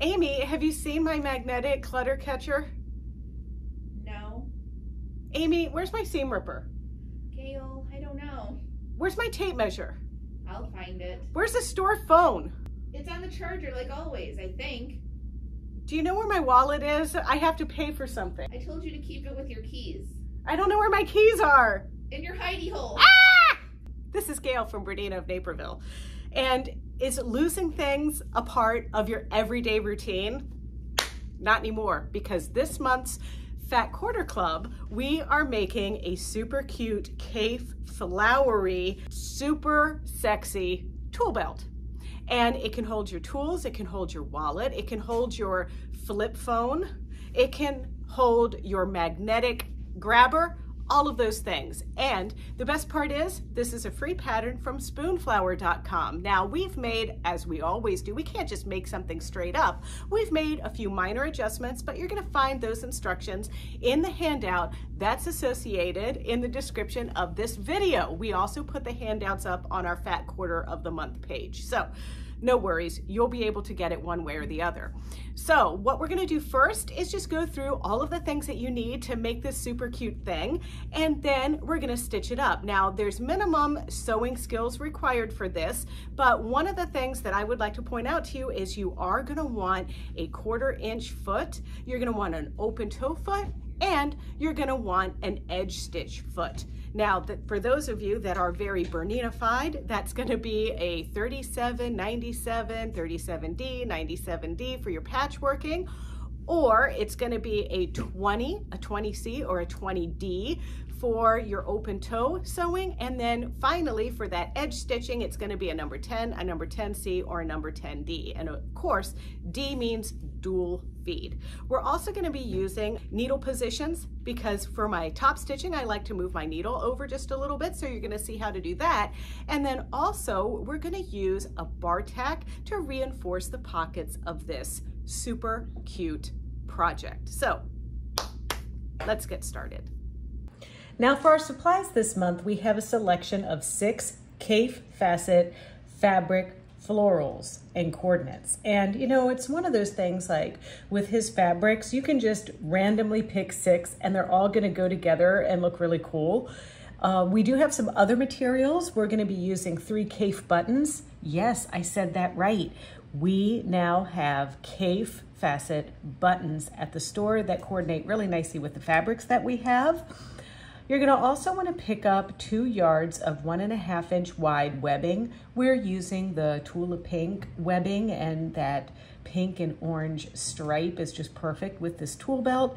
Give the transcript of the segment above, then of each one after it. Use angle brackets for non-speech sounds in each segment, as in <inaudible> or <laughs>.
Amy, have you seen my magnetic clutter catcher? No. Amy, where's my seam ripper? Gayle, I don't know. Where's my tape measure? I'll find it. Where's the store phone? It's on the charger like always, I think. Do you know where my wallet is? I have to pay for something. I told you to keep it with your keys. I don't know where my keys are. In your hidey hole. Ah! This is Gayle from Bernina of Naperville. And is losing things a part of your everyday routine? Not anymore, because this month's Fat Quarter Club, we are making a super cute, Kaffe, flowery, super sexy tool belt. And it can hold your tools, it can hold your wallet, it can hold your flip phone, it can hold your magnetic grabber, all of those things. And the best part is this is a free pattern from spoonflower.com. Now we've made, as we always do, we can't just make something straight up. We've made a few minor adjustments, but you're gonna find those instructions in the handout that's associated in the description of this video. We also put the handouts up on our Fat Quarter of the Month page. So no worries, you'll be able to get it one way or the other. So what we're gonna do first is just go through all of the things that you need to make this super cute thing, and then we're gonna stitch it up. Now there's minimum sewing skills required for this, but one of the things that I would like to point out to you is you are gonna want a quarter inch foot, you're gonna want an open toe foot, and you're gonna want an edge stitch foot. Now, for those of you that are very Berninified, that's gonna be a 37, 97, 37D, 97D for your patchworking, or it's gonna be a 20, a 20C or a 20D for your open toe sewing. And then finally for that edge stitching, it's gonna be a number 10, a number 10C or a number 10D. And of course, D means dual feed. We're also gonna be using needle positions because for my top stitching, I like to move my needle over just a little bit. So you're gonna see how to do that. And then also we're gonna use a bar tack to reinforce the pockets of this super cute project. So let's get started. Now for our supplies this month, we have a selection of six Kaffe Fassett fabric florals and coordinates. And you know, it's one of those things like with his fabrics, you can just randomly pick six and they're all gonna go together and look really cool. Uh, we do have some other materials. We're gonna be using three Kaffe buttons. Yes, I said that right. We now have Kaffe Fassett buttons at the store that coordinate really nicely with the fabrics that we have. You're gonna also wanna pick up two yards of one and a half inch wide webbing. We're using the Tula Pink webbing and that pink and orange stripe is just perfect with this tool belt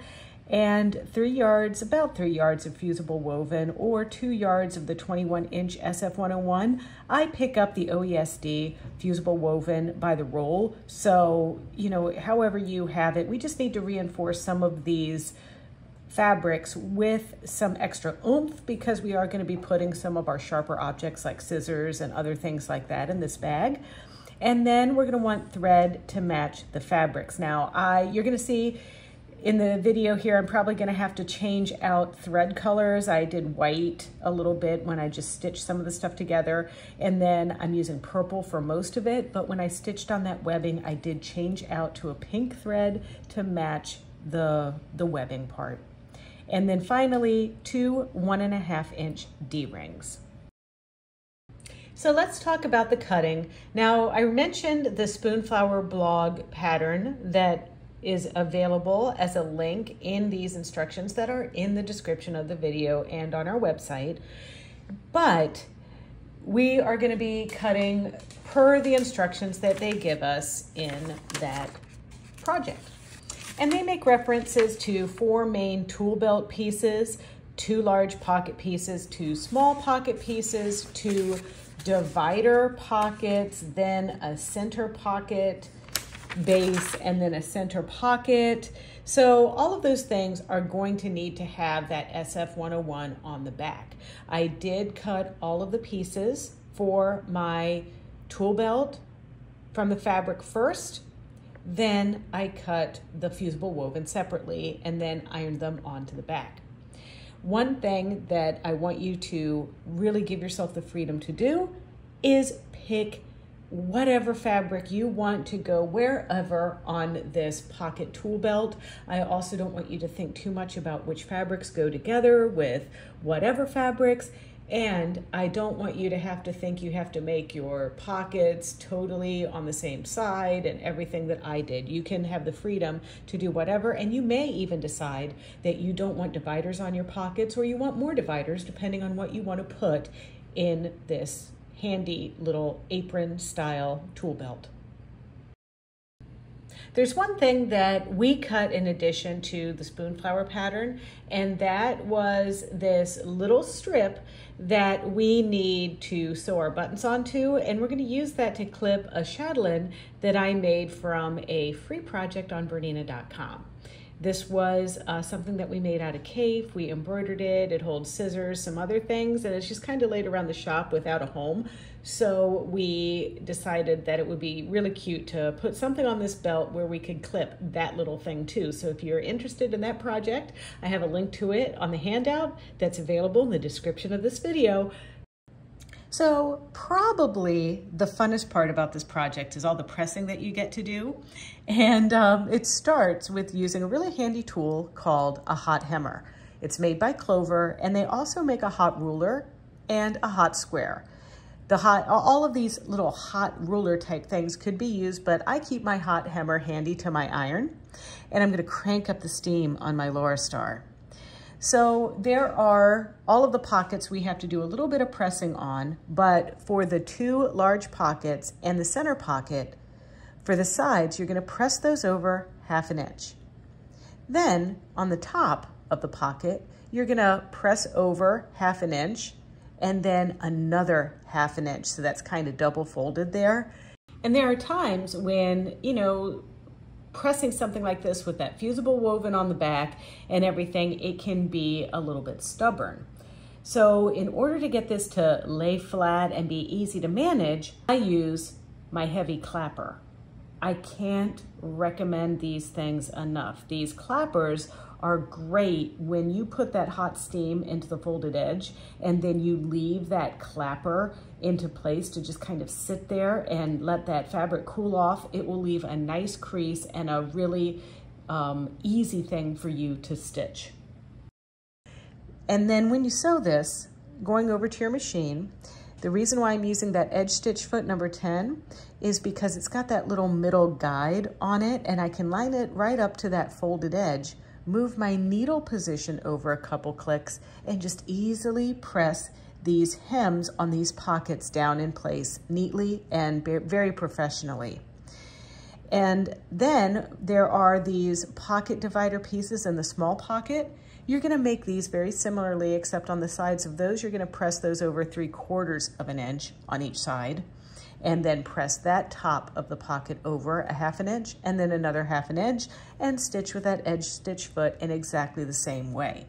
and three yards, about three yards of fusible woven or two yards of the 21 inch SF101. I pick up the OESD fusible woven by the roll. So, you know, however you have it, we just need to reinforce some of these fabrics with some extra oomph because we are going to be putting some of our sharper objects like scissors and other things like that in this bag. And then we're going to want thread to match the fabrics. Now, I you're going to see in the video here, I'm probably going to have to change out thread colors. I did white a little bit when I just stitched some of the stuff together. And then I'm using purple for most of it. But when I stitched on that webbing, I did change out to a pink thread to match the, the webbing part. And then finally, two one and a half inch D-rings. So let's talk about the cutting. Now, I mentioned the Spoonflower blog pattern that is available as a link in these instructions that are in the description of the video and on our website. But we are going to be cutting per the instructions that they give us in that project. And they make references to four main tool belt pieces, two large pocket pieces, two small pocket pieces, two divider pockets, then a center pocket base, and then a center pocket. So all of those things are going to need to have that SF101 on the back. I did cut all of the pieces for my tool belt from the fabric first then I cut the fusible woven separately and then ironed them onto the back. One thing that I want you to really give yourself the freedom to do is pick whatever fabric you want to go wherever on this pocket tool belt. I also don't want you to think too much about which fabrics go together with whatever fabrics. And I don't want you to have to think you have to make your pockets totally on the same side and everything that I did. You can have the freedom to do whatever, and you may even decide that you don't want dividers on your pockets or you want more dividers depending on what you want to put in this handy little apron style tool belt. There's one thing that we cut in addition to the spoonflower pattern, and that was this little strip that we need to sew our buttons onto, and we're gonna use that to clip a chatelaine that I made from a free project on Bernina.com. This was uh, something that we made out of kaffe. We embroidered it. It holds scissors, some other things, and it's just kind of laid around the shop without a home. So we decided that it would be really cute to put something on this belt where we could clip that little thing too. So if you're interested in that project, I have a link to it on the handout that's available in the description of this video. So probably the funnest part about this project is all the pressing that you get to do. And um, it starts with using a really handy tool called a hot hammer. It's made by Clover and they also make a hot ruler and a hot square. The hot, all of these little hot ruler type things could be used, but I keep my hot hammer handy to my iron and I'm gonna crank up the steam on my Laurastar. So there are all of the pockets we have to do a little bit of pressing on, but for the two large pockets and the center pocket, for the sides, you're gonna press those over half an inch. Then on the top of the pocket, you're gonna press over half an inch and then another half an inch. So that's kind of double folded there. And there are times when, you know, pressing something like this with that fusible woven on the back and everything, it can be a little bit stubborn. So in order to get this to lay flat and be easy to manage, I use my heavy clapper. I can't recommend these things enough. These clappers are great when you put that hot steam into the folded edge and then you leave that clapper into place to just kind of sit there and let that fabric cool off. It will leave a nice crease and a really um, easy thing for you to stitch. And then when you sew this, going over to your machine, the reason why I'm using that edge stitch foot number 10 is because it's got that little middle guide on it and I can line it right up to that folded edge move my needle position over a couple clicks, and just easily press these hems on these pockets down in place neatly and very professionally. And then there are these pocket divider pieces in the small pocket. You're gonna make these very similarly, except on the sides of those, you're gonna press those over three quarters of an inch on each side and then press that top of the pocket over a half an inch and then another half an inch and stitch with that edge stitch foot in exactly the same way.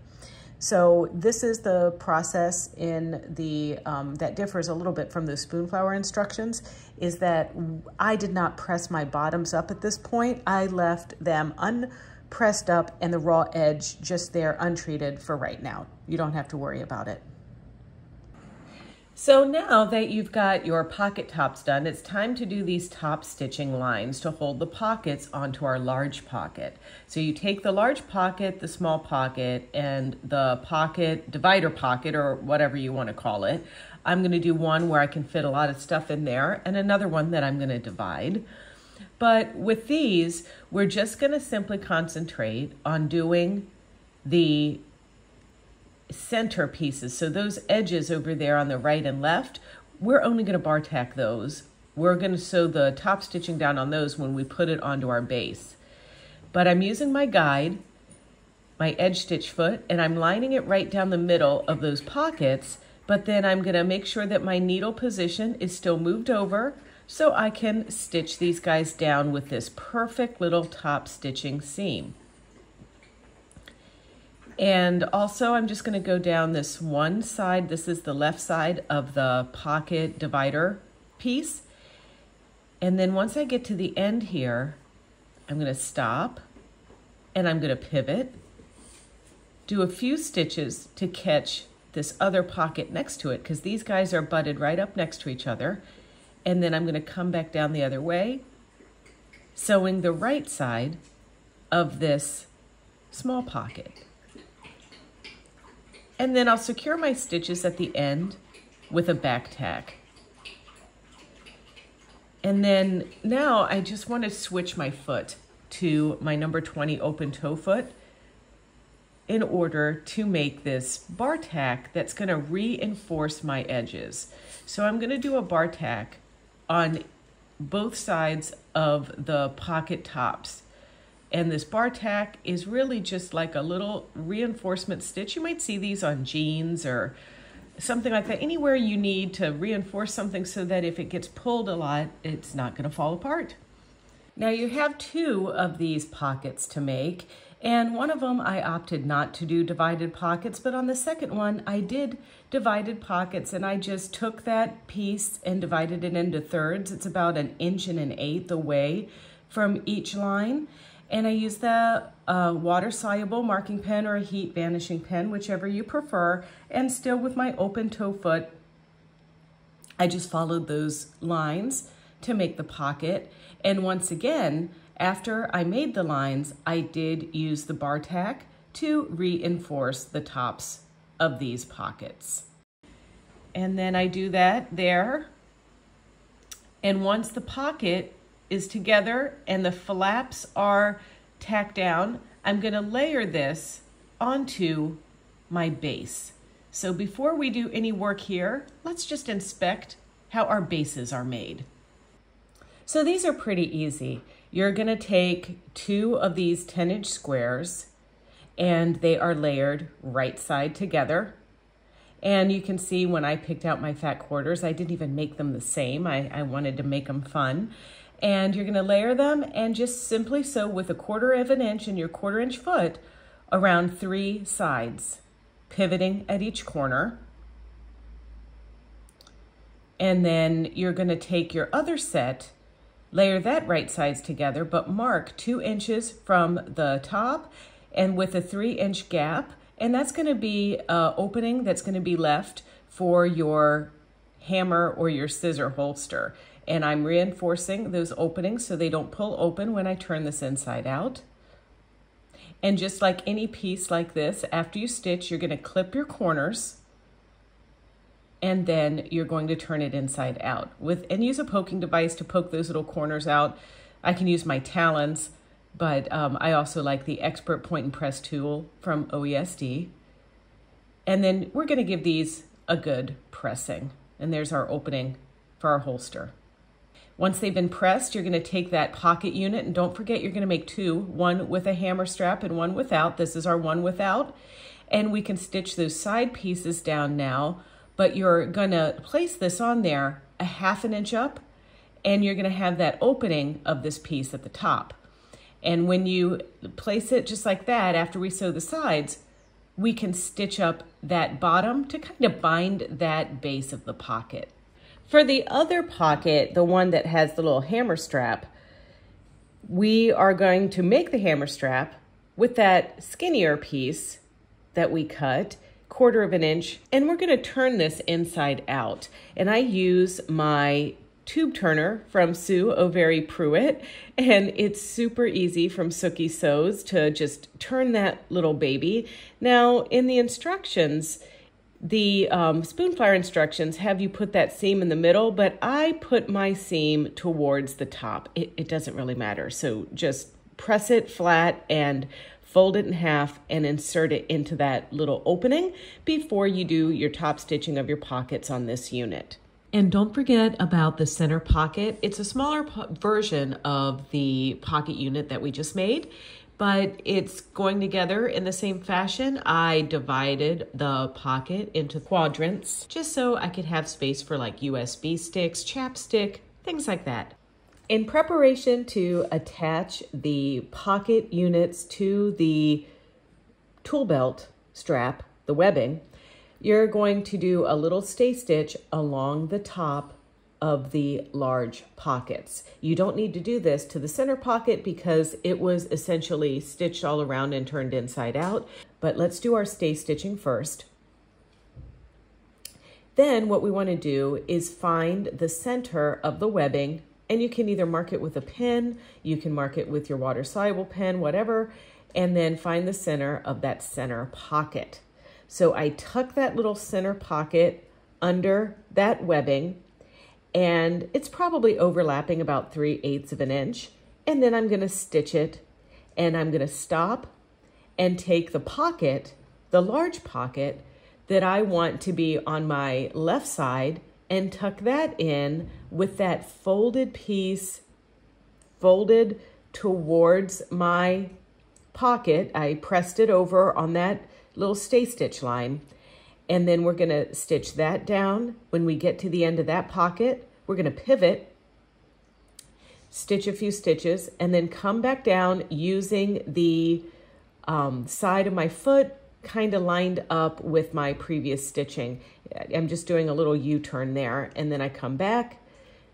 So this is the process in the, um, that differs a little bit from the spoonflower instructions, is that I did not press my bottoms up at this point. I left them unpressed up and the raw edge just there untreated for right now. You don't have to worry about it. So now that you've got your pocket tops done, it's time to do these top stitching lines to hold the pockets onto our large pocket. So you take the large pocket, the small pocket, and the pocket, divider pocket, or whatever you want to call it. I'm going to do one where I can fit a lot of stuff in there, and another one that I'm going to divide. But with these, we're just going to simply concentrate on doing the center pieces. So those edges over there on the right and left, we're only going to bar tack those. We're going to sew the top stitching down on those when we put it onto our base. But I'm using my guide, my edge stitch foot, and I'm lining it right down the middle of those pockets, but then I'm going to make sure that my needle position is still moved over so I can stitch these guys down with this perfect little top stitching seam. And also I'm just gonna go down this one side. This is the left side of the pocket divider piece. And then once I get to the end here, I'm gonna stop and I'm gonna pivot, do a few stitches to catch this other pocket next to it because these guys are butted right up next to each other. and then I'm gonna come back down the other way, sewing the right side of this small pocket. And then I'll secure my stitches at the end with a back tack. And then now I just want to switch my foot to my number 20 open toe foot in order to make this bar tack that's going to reinforce my edges. So I'm going to do a bar tack on both sides of the pocket tops. And this bar tack is really just like a little reinforcement stitch. You might see these on jeans or something like that. Anywhere you need to reinforce something so that if it gets pulled a lot, it's not going to fall apart. Now you have two of these pockets to make and one of them I opted not to do divided pockets, but on the second one I did divided pockets and I just took that piece and divided it into thirds. It's about an inch and an eighth away from each line. And I use the uh, water-soluble marking pen or a heat vanishing pen, whichever you prefer, and still with my open toe foot, I just followed those lines to make the pocket. And once again, after I made the lines, I did use the bar tack to reinforce the tops of these pockets. And then I do that there. And once the pocket is together and the flaps are tacked down, I'm gonna layer this onto my base. So before we do any work here, let's just inspect how our bases are made. So these are pretty easy. You're gonna take two of these 10 inch squares and they are layered right side together. And you can see when I picked out my fat quarters, I didn't even make them the same. I, I wanted to make them fun. And you're gonna layer them and just simply sew with a quarter of an inch and your quarter inch foot around three sides, pivoting at each corner. And then you're gonna take your other set Layer that right sides together, but mark two inches from the top and with a three inch gap. And that's gonna be an opening that's gonna be left for your hammer or your scissor holster. And I'm reinforcing those openings so they don't pull open when I turn this inside out. And just like any piece like this, after you stitch, you're gonna clip your corners and then you're going to turn it inside out with and use a poking device to poke those little corners out. I can use my talons, but um, I also like the Expert Point and Press tool from OESD. And then we're going to give these a good pressing. And there's our opening for our holster. Once they've been pressed, you're going to take that pocket unit and don't forget you're going to make two, one with a hammer strap and one without. This is our one without. And we can stitch those side pieces down now but you're gonna place this on there a half an inch up and you're gonna have that opening of this piece at the top. And when you place it just like that, after we sew the sides, we can stitch up that bottom to kind of bind that base of the pocket. For the other pocket, the one that has the little hammer strap, we are going to make the hammer strap with that skinnier piece that we cut quarter of an inch, and we're gonna turn this inside out. And I use my tube turner from Sue O'Very Pruitt, and it's super easy from Sookie Sews to just turn that little baby. Now, in the instructions, the um, Spoonflower instructions have you put that seam in the middle, but I put my seam towards the top. It, it doesn't really matter. So just press it flat and fold it in half and insert it into that little opening before you do your top stitching of your pockets on this unit. And don't forget about the center pocket. It's a smaller version of the pocket unit that we just made, but it's going together in the same fashion. I divided the pocket into quadrants just so I could have space for like USB sticks, chapstick, things like that. In preparation to attach the pocket units to the tool belt strap, the webbing, you're going to do a little stay stitch along the top of the large pockets. You don't need to do this to the center pocket because it was essentially stitched all around and turned inside out. But let's do our stay stitching first. Then what we want to do is find the center of the webbing and you can either mark it with a pin, you can mark it with your water soluble pen, whatever, and then find the center of that center pocket. So I tuck that little center pocket under that webbing and it's probably overlapping about 3 eighths of an inch. And then I'm gonna stitch it and I'm gonna stop and take the pocket, the large pocket that I want to be on my left side and tuck that in with that folded piece folded towards my pocket. I pressed it over on that little stay stitch line. And then we're gonna stitch that down. When we get to the end of that pocket, we're gonna pivot, stitch a few stitches, and then come back down using the um, side of my foot kind of lined up with my previous stitching. I'm just doing a little U-turn there, and then I come back,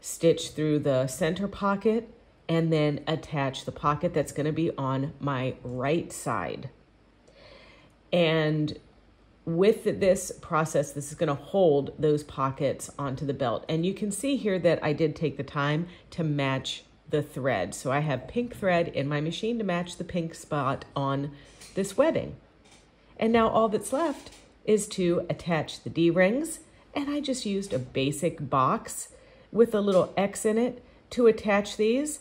stitch through the center pocket, and then attach the pocket that's gonna be on my right side. And with this process, this is gonna hold those pockets onto the belt. And you can see here that I did take the time to match the thread. So I have pink thread in my machine to match the pink spot on this webbing. And now all that's left is to attach the D-rings. And I just used a basic box with a little X in it to attach these.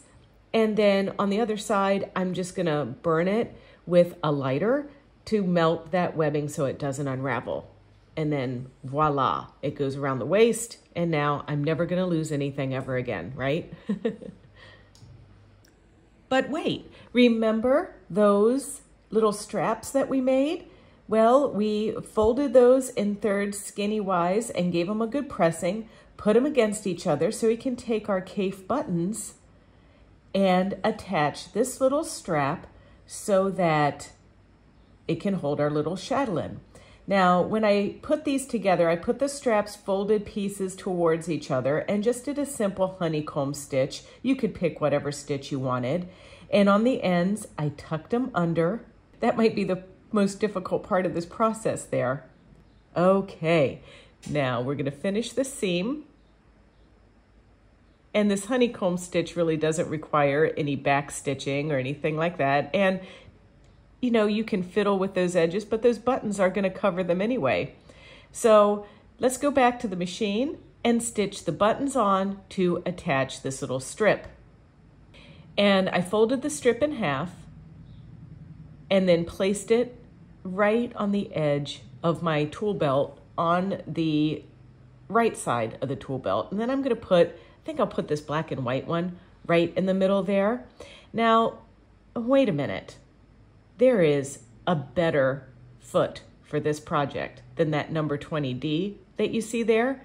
And then on the other side, I'm just gonna burn it with a lighter to melt that webbing so it doesn't unravel. And then voila, it goes around the waist. And now I'm never gonna lose anything ever again, right? <laughs> but wait, remember those little straps that we made? Well, we folded those in thirds skinny wise and gave them a good pressing, put them against each other so we can take our Kaffe buttons and attach this little strap so that it can hold our little chatelaine. Now, when I put these together, I put the straps folded pieces towards each other and just did a simple honeycomb stitch. You could pick whatever stitch you wanted. And on the ends, I tucked them under. That might be the most difficult part of this process there. Okay, now we're gonna finish the seam. And this honeycomb stitch really doesn't require any back stitching or anything like that. And you know, you can fiddle with those edges, but those buttons are gonna cover them anyway. So let's go back to the machine and stitch the buttons on to attach this little strip. And I folded the strip in half and then placed it right on the edge of my tool belt on the right side of the tool belt. And then I'm gonna put, I think I'll put this black and white one right in the middle there. Now, wait a minute. There is a better foot for this project than that number 20D that you see there.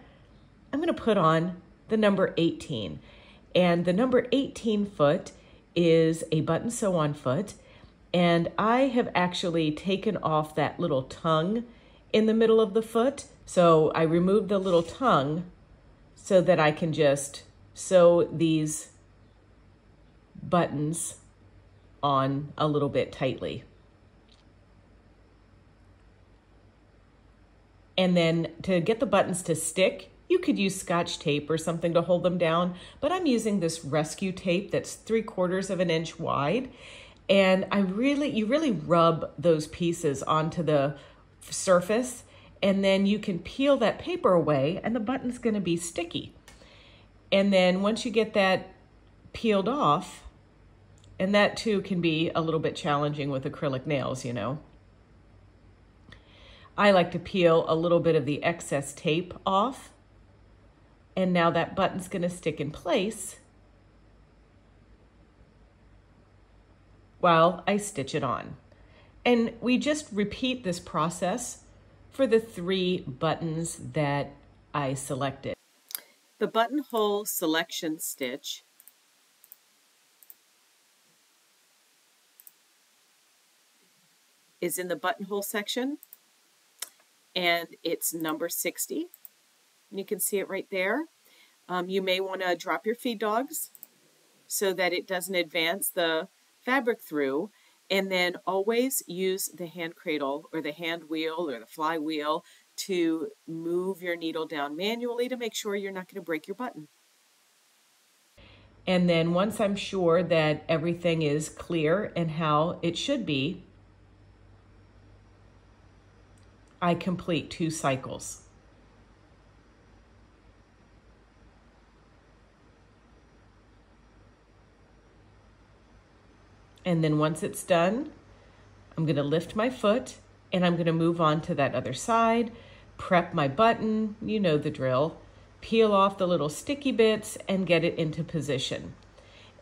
I'm gonna put on the number 18. And the number 18 foot is a button sew on foot. And I have actually taken off that little tongue in the middle of the foot. So I removed the little tongue so that I can just sew these buttons on a little bit tightly. And then to get the buttons to stick, you could use scotch tape or something to hold them down, but I'm using this rescue tape that's three quarters of an inch wide. And I really, you really rub those pieces onto the surface and then you can peel that paper away and the button's gonna be sticky. And then once you get that peeled off, and that too can be a little bit challenging with acrylic nails, you know. I like to peel a little bit of the excess tape off. And now that button's gonna stick in place while I stitch it on. And we just repeat this process for the three buttons that I selected. The buttonhole selection stitch is in the buttonhole section and it's number 60. And you can see it right there. Um, you may want to drop your feed dogs so that it doesn't advance the fabric through and then always use the hand cradle or the hand wheel or the flywheel to move your needle down manually to make sure you're not going to break your button. And then once I'm sure that everything is clear and how it should be, I complete two cycles. And then once it's done, I'm gonna lift my foot and I'm gonna move on to that other side, prep my button, you know the drill, peel off the little sticky bits and get it into position.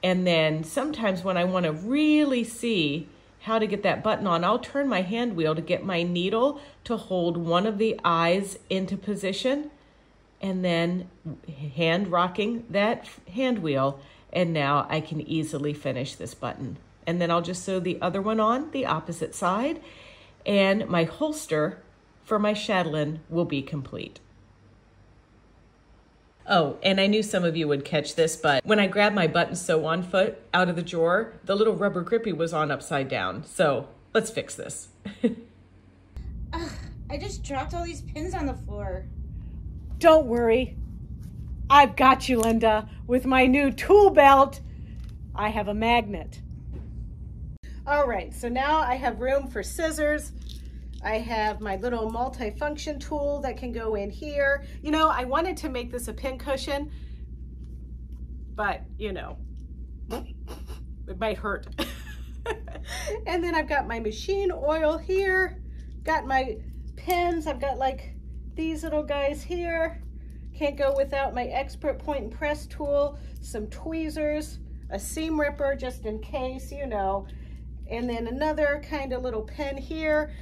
And then sometimes when I wanna really see how to get that button on, I'll turn my hand wheel to get my needle to hold one of the eyes into position and then hand rocking that hand wheel. And now I can easily finish this button. And then I'll just sew the other one on the opposite side and my holster for my chatelaine will be complete. Oh, and I knew some of you would catch this, but when I grabbed my button sew on foot out of the drawer, the little rubber grippy was on upside down. So let's fix this. <laughs> Ugh, I just dropped all these pins on the floor. Don't worry. I've got you, Linda. With my new tool belt, I have a magnet. All right, so now I have room for scissors. I have my little multi-function tool that can go in here. You know, I wanted to make this a pin cushion, but you know, it might hurt. <laughs> and then I've got my machine oil here, got my pins. I've got like these little guys here. Can't go without my expert point and press tool, some tweezers, a seam ripper just in case, you know, and then another kind of little pen here,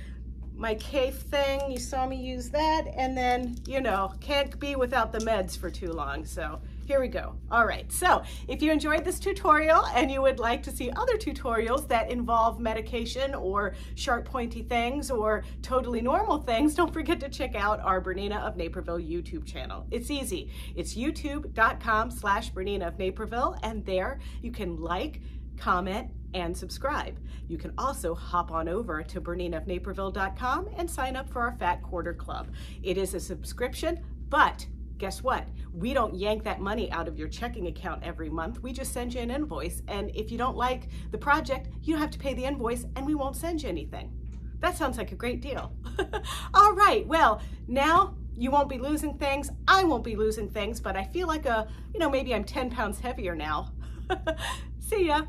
my cave thing, you saw me use that. And then, you know, can't be without the meds for too long. So here we go. All right, so if you enjoyed this tutorial and you would like to see other tutorials that involve medication or sharp pointy things or totally normal things, don't forget to check out our Bernina of Naperville YouTube channel. It's easy. It's youtube.com slash Bernina of Naperville and there you can like, comment, and subscribe. You can also hop on over to berninaofnaperville.com and sign up for our Fat Quarter Club. It is a subscription, but guess what? We don't yank that money out of your checking account every month. We just send you an invoice. And if you don't like the project, you don't have to pay the invoice and we won't send you anything. That sounds like a great deal. <laughs> All right, well, now you won't be losing things. I won't be losing things, but I feel like a, you know, maybe I'm 10 pounds heavier now. <laughs> See ya.